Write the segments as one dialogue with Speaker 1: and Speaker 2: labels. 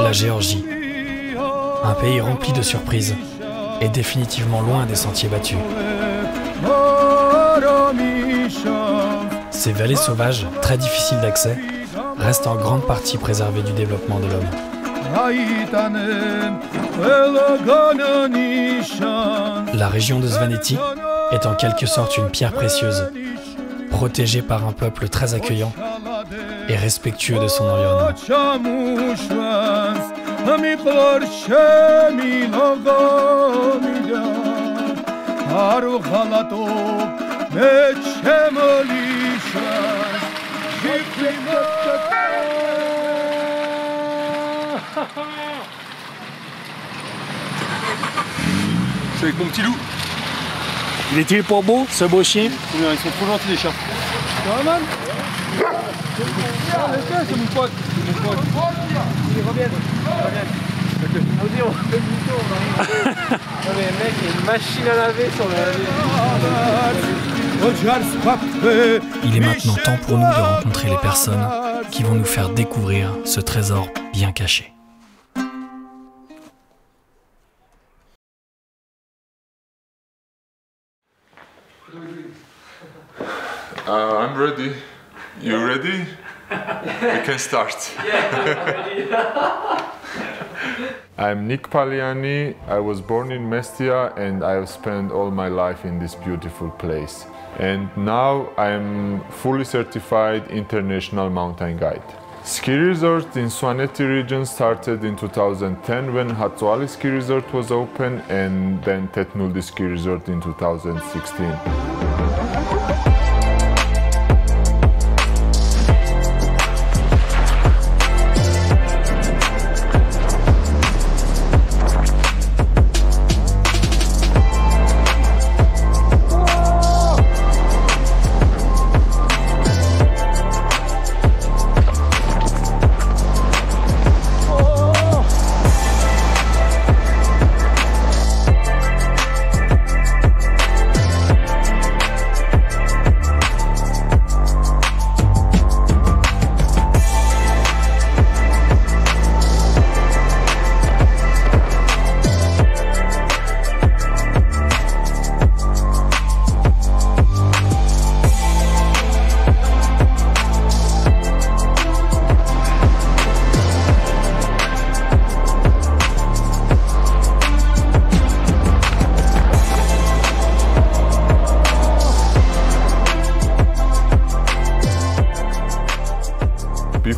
Speaker 1: La Géorgie, un pays rempli de surprises, est définitivement loin des sentiers battus. Ces vallées sauvages, très difficiles d'accès, restent en grande partie préservées du développement de l'homme. La région de Svaneti est en quelque sorte une pierre précieuse, protégée par un peuple très accueillant et respectueux de son environnement.
Speaker 2: Je suis avec mon petit loup.
Speaker 3: Il était pas beau, ce beau chien?
Speaker 2: Ils sont trop gentils les chats. C'est mon pote. C'est mon pote. Ils reviennent. Ils reviennent.
Speaker 4: Non mais mec, il y a une machine à laver sur le
Speaker 1: Il est maintenant temps pour nous de rencontrer les personnes qui vont nous faire découvrir ce trésor bien caché.
Speaker 5: Uh, I'm ready. You ready? we can start. I'm Nick Paliani. I was born in Mestia and I have spent all my life in this beautiful place. And now I'm fully certified international mountain guide. Ski resort in Swaneti region started in 2010 when Hatsuali ski resort was open and then Tetnuldi ski resort in 2016.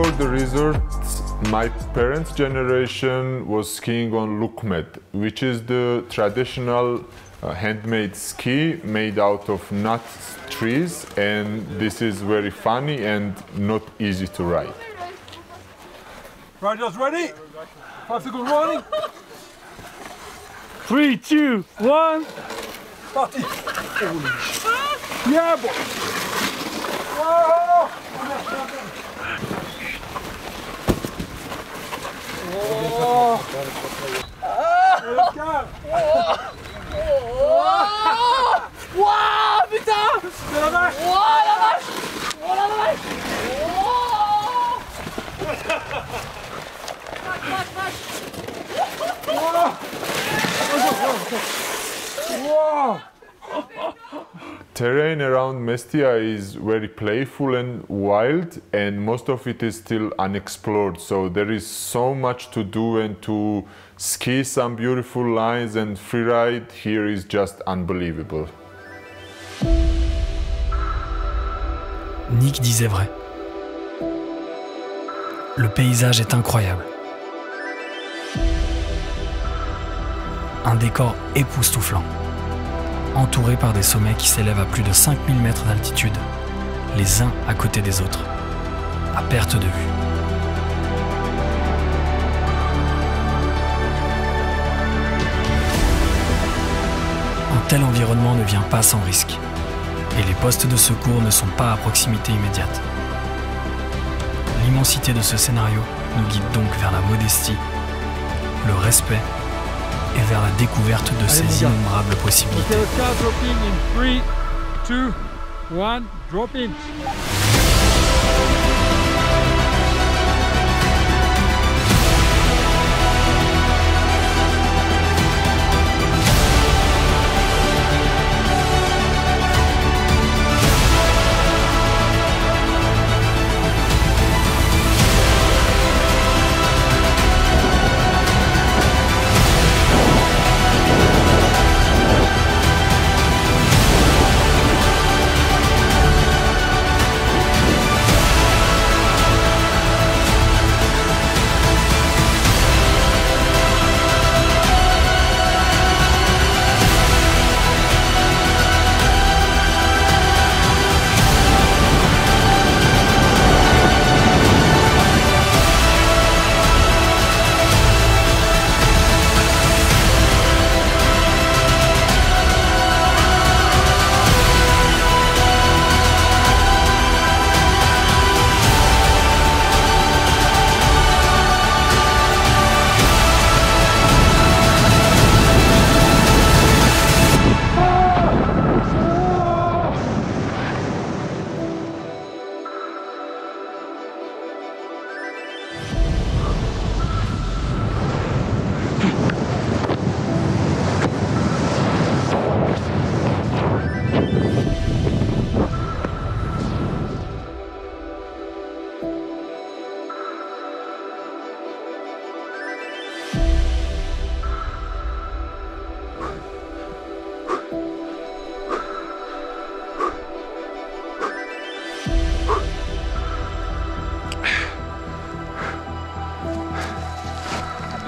Speaker 5: Before the resort, my parents' generation was skiing on Lukmet, which is the traditional uh, handmade ski made out of nut trees, and this is very funny and not easy to ride.
Speaker 2: Riders ready? Five seconds running.
Speaker 3: Three, two, one.
Speaker 2: Parti. Yeah, boy. 와
Speaker 4: 미쳐! 나가! 와 나가! 와 나가! 와! 와! 와!
Speaker 5: Terrain around Mestia is very playful and wild, and most of it is still unexplored. So there is so much to do and to ski some beautiful lines and freeride here is just unbelievable.
Speaker 1: Nick disait vrai. Le paysage est incroyable. Un décor époustouflant, entouré par des sommets qui s'élèvent à plus de 5000 mètres d'altitude, les uns à côté des autres, à perte de vue. Un tel environnement ne vient pas sans risque, et les postes de secours ne sont pas à proximité immédiate. L'immensité de ce scénario nous guide donc vers la modestie, le respect et vers la découverte de ces innombrables possibilités.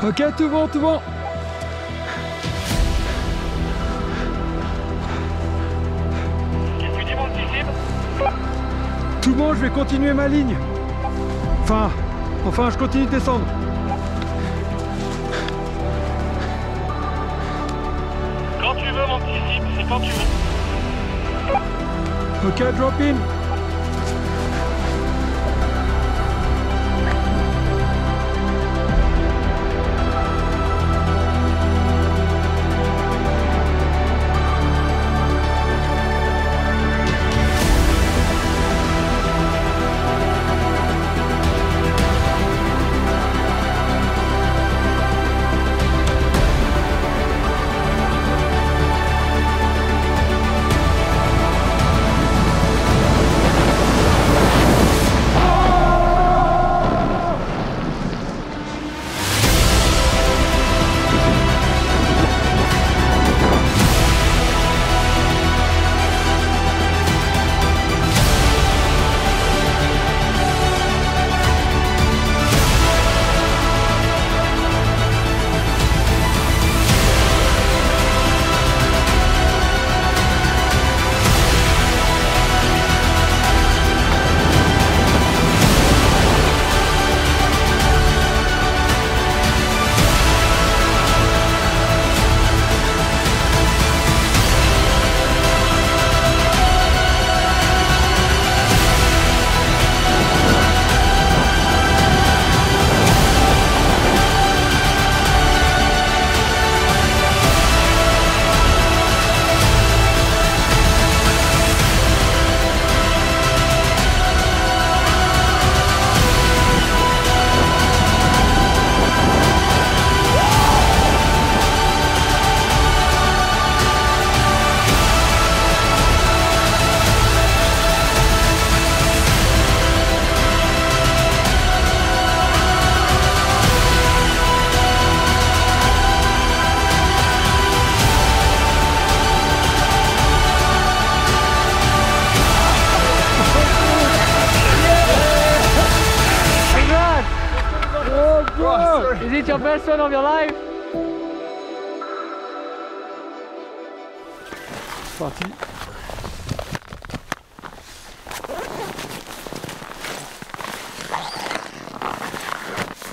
Speaker 2: Ok, tout bon, tout bon. Tout bon, je vais continuer ma ligne. Enfin, enfin, je continue de descendre.
Speaker 3: Quand tu veux, mon petit c'est quand tu veux.
Speaker 2: Ok, drop in.
Speaker 4: Of your life?
Speaker 2: Parti.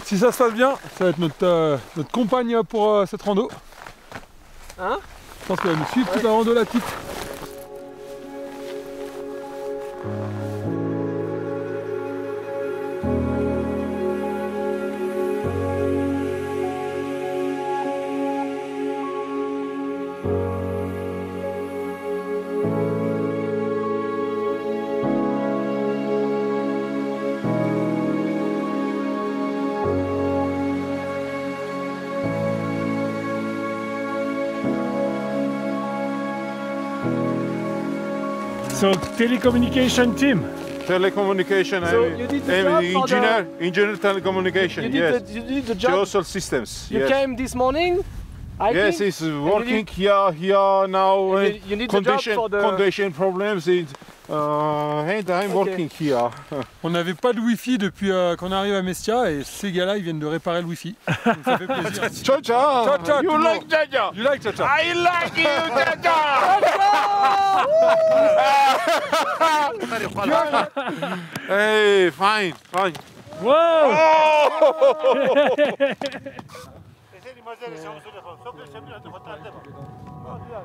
Speaker 2: Si ça se passe bien, ça va être notre, euh, notre compagne pour euh, cette rando.
Speaker 4: Hein?
Speaker 2: Je pense qu'elle va nous suivre toute la rando la petite.
Speaker 3: So, telecommunication team.
Speaker 6: Telecommunication,
Speaker 4: So
Speaker 6: I'm,
Speaker 4: you did the
Speaker 6: I'm
Speaker 4: job for the-
Speaker 6: engineer, engineer telecommunication,
Speaker 4: You did,
Speaker 6: yes.
Speaker 4: the, you did the job.
Speaker 6: Geosol systems,
Speaker 4: You
Speaker 6: yes.
Speaker 4: came this morning. I
Speaker 6: Yes,
Speaker 4: think.
Speaker 6: it's working here, here now.
Speaker 4: And
Speaker 6: uh,
Speaker 4: you- you need the job
Speaker 6: condition,
Speaker 4: for the-
Speaker 6: condition problems, it, uh, and I'm
Speaker 4: Okay.
Speaker 6: working here.
Speaker 2: On n'avait pas de wifi depuis euh, qu'on arrive à Mestia et ces gars-là ils viennent de réparer le wifi. Donc ça fait plaisir.
Speaker 6: Cha cha!
Speaker 2: Cha cha,
Speaker 6: You like. Jaja?
Speaker 2: you like Chacha
Speaker 6: I like you, Jaja! hey, fine, fine.
Speaker 3: Wow! Deseni
Speaker 6: mazere çamuzu defol. Çok yaşamıyor, hadi hatalar defol. Hadi ya.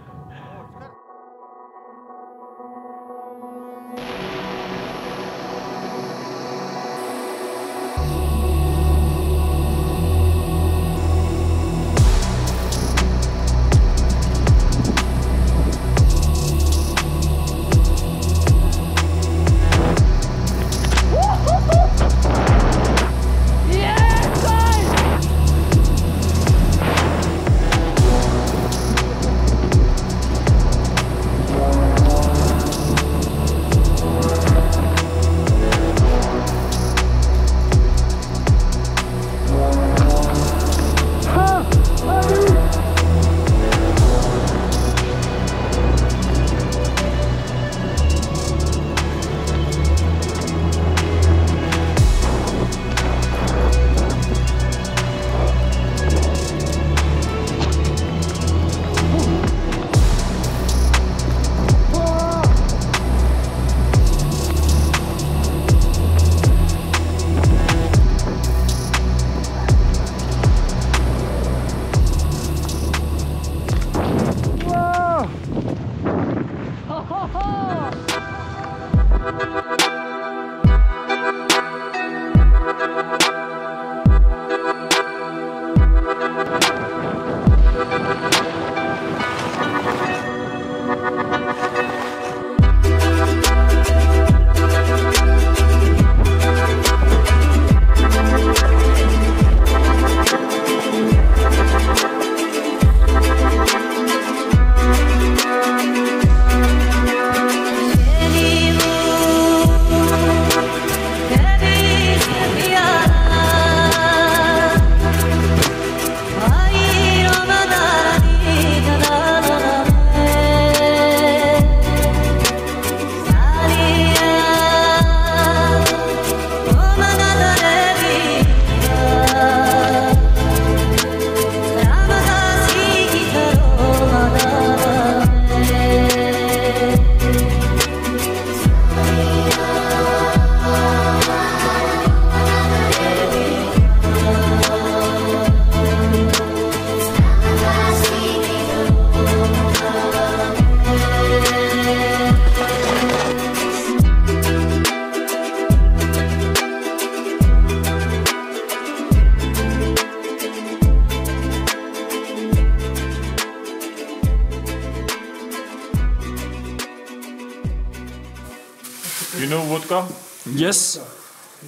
Speaker 3: 볼까?
Speaker 1: Yes.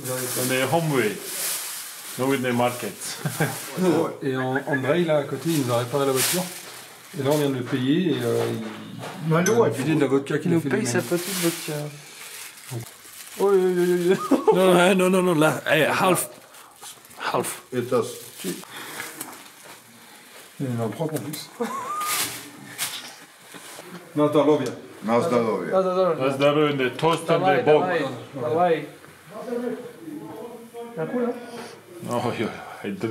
Speaker 3: On est homeway. No with the market.
Speaker 2: et en, Andrei, là, à côté, il nous a réparé la voiture. Et là, on vient de le payer. Et, euh, il... Malo il a filé de la vodka qu'il a fait.
Speaker 4: Il
Speaker 2: nous paye
Speaker 4: sa petite vodka.
Speaker 1: Non, non, non, non, là, hey, half. Half.
Speaker 7: Et tasse.
Speaker 2: Il en propre en plus. non, attends,
Speaker 4: reviens. Na zdravlje.
Speaker 3: Na zdravlje. Na zdravlje, to
Speaker 4: ste
Speaker 3: ne Bog.
Speaker 4: Davaj,
Speaker 3: Na kura? Oy oy, haydi.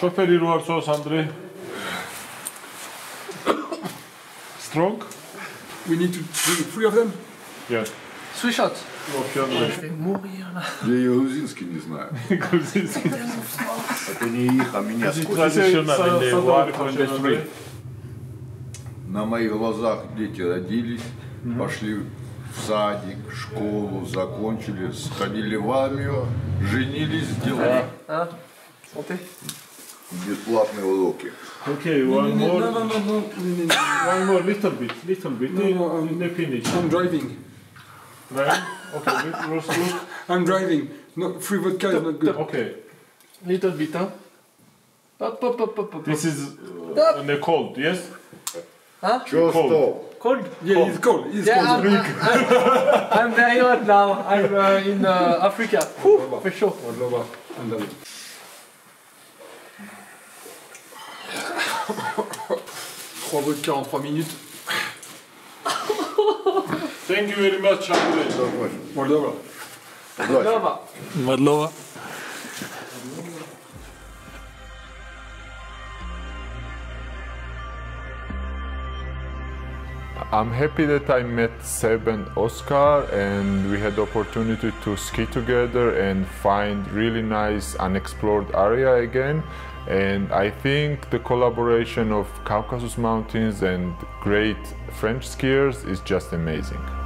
Speaker 3: Şoförü varsa o Strong?
Speaker 2: We need to do three of them?
Speaker 3: Yeah.
Speaker 4: Three shots.
Speaker 7: Я и грузинский не знаю.
Speaker 3: Грузинский.
Speaker 7: Это не их, а меня.
Speaker 3: Traditional in the war industry.
Speaker 7: На моих глазах дети родились, пошли в садик, школу, закончили, сходили в армию, женились, сделали
Speaker 4: Hein Santé.
Speaker 7: бесплатные уроки.
Speaker 3: Okay, one more.
Speaker 2: non, non, non, non,
Speaker 3: One more, little bit, little bit.
Speaker 2: No, no, um,
Speaker 3: In the finish.
Speaker 2: I'm driving.
Speaker 3: Right? Okay. Roast, roast.
Speaker 2: I'm driving. No, free vodka is not good.
Speaker 3: Okay.
Speaker 4: Little bit, hop.
Speaker 3: This is uh, in the cold, yes?
Speaker 7: Huh?
Speaker 3: Cold.
Speaker 4: Cold?
Speaker 2: Yeah, it's cold. It's
Speaker 4: yeah,
Speaker 2: cold.
Speaker 4: I'm, I'm, I'm, very hot now. I'm uh, in uh, Africa. Whew, for sure.
Speaker 2: Trois votes 43 minutes.
Speaker 3: Thank you very much, André.
Speaker 2: Moldova.
Speaker 4: Moldova.
Speaker 1: Moldova.
Speaker 5: I'm happy that I met Seb and Oscar and we had the opportunity to ski together and find really nice unexplored area again. And I think the collaboration of Caucasus Mountains and great French skiers is just amazing.